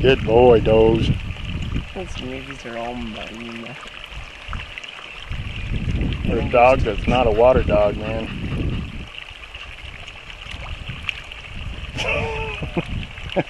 Good boy, Doge. Those these are all muddy. There's a dog that's not a water dog, man.